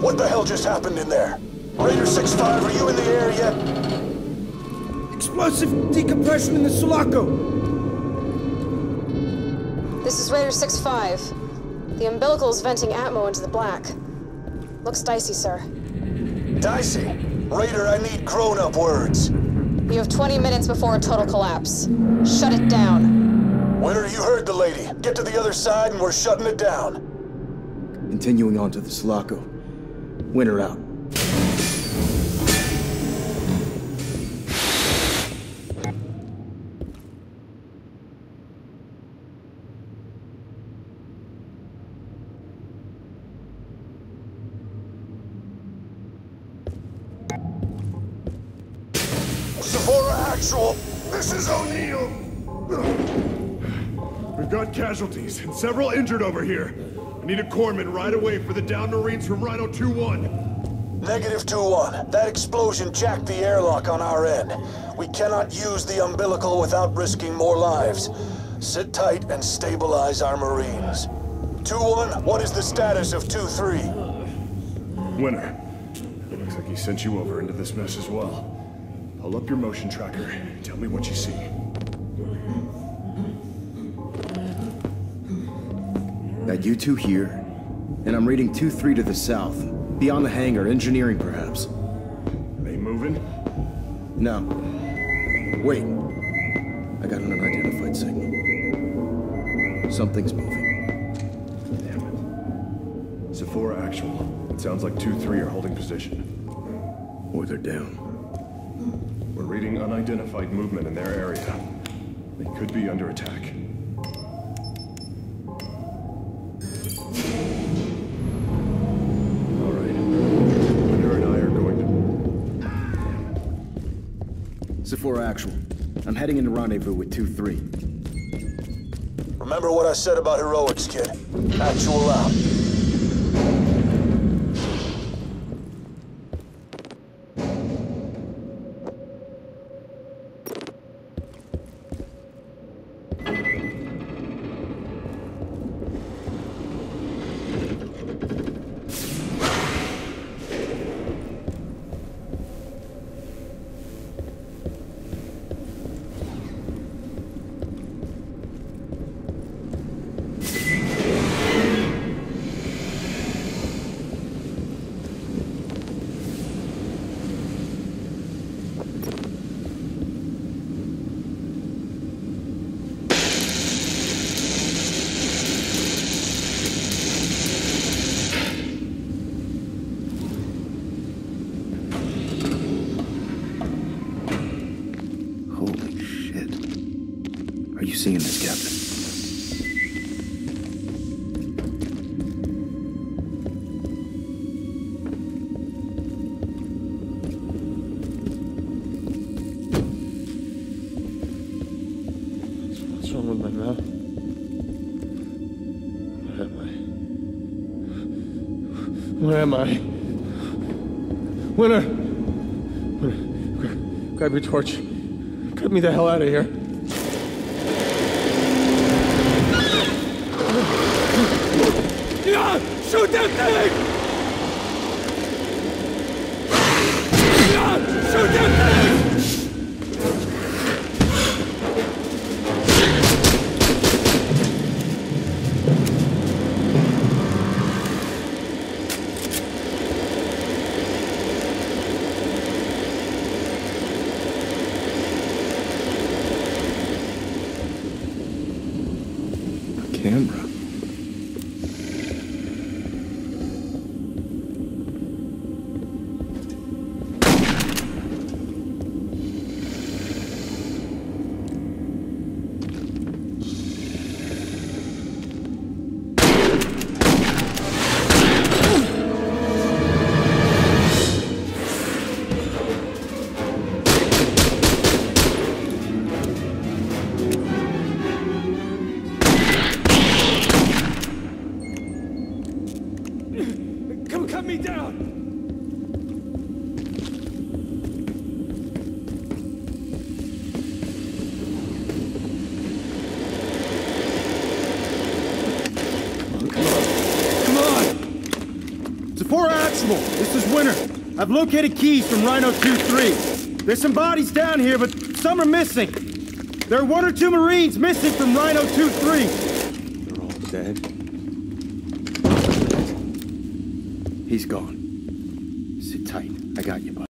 what the hell just happened in there? Raider 6-5, are you in the air yet? Explosive decompression in the Sulaco. This is Raider 6-5. The umbilical is venting Atmo into the black. Looks dicey, sir. Dicey. Raider, I need grown-up words. You have 20 minutes before a total collapse. Shut it down. Winter, you heard the lady. Get to the other side and we're shutting it down. Continuing on to the Sulaco. Winter out. Actual, this is O'Neal. We've got casualties and several injured over here. Need a corpsman right away for the downed Marines from Rhino 2-1. Negative 2-1. That explosion jacked the airlock on our end. We cannot use the umbilical without risking more lives. Sit tight and stabilize our Marines. 2-1, what is the status of 2-3? Winter. Looks like he sent you over into this mess as well. Pull up your motion tracker and tell me what you see. Got you two here, and I'm reading 2-3 to the south. Beyond the hangar, engineering perhaps. Are They moving? No. Wait. I got an unidentified signal. Something's moving. Damn it. Sephora Actual. It sounds like 2-3 are holding position. Or they're down. We're reading unidentified movement in their area. They could be under attack. All right. Winter and I are going to... Sephora Actual. I'm heading into rendezvous with 2-3. Remember what I said about heroics, kid. Actual out. Are you seeing this, Captain? What's wrong with my mouth? Where am I? Where am I? Winter! Winter, grab your torch. Get me the hell out of here. Shoot that thing! Me down! Come on. Come on! Sephora Actual! possible? This is Winter. I've located keys from Rhino 2-3. There's some bodies down here, but some are missing. There are one or two Marines missing from Rhino 2-3. They're all dead. He's gone. Sit tight. I got you, bud.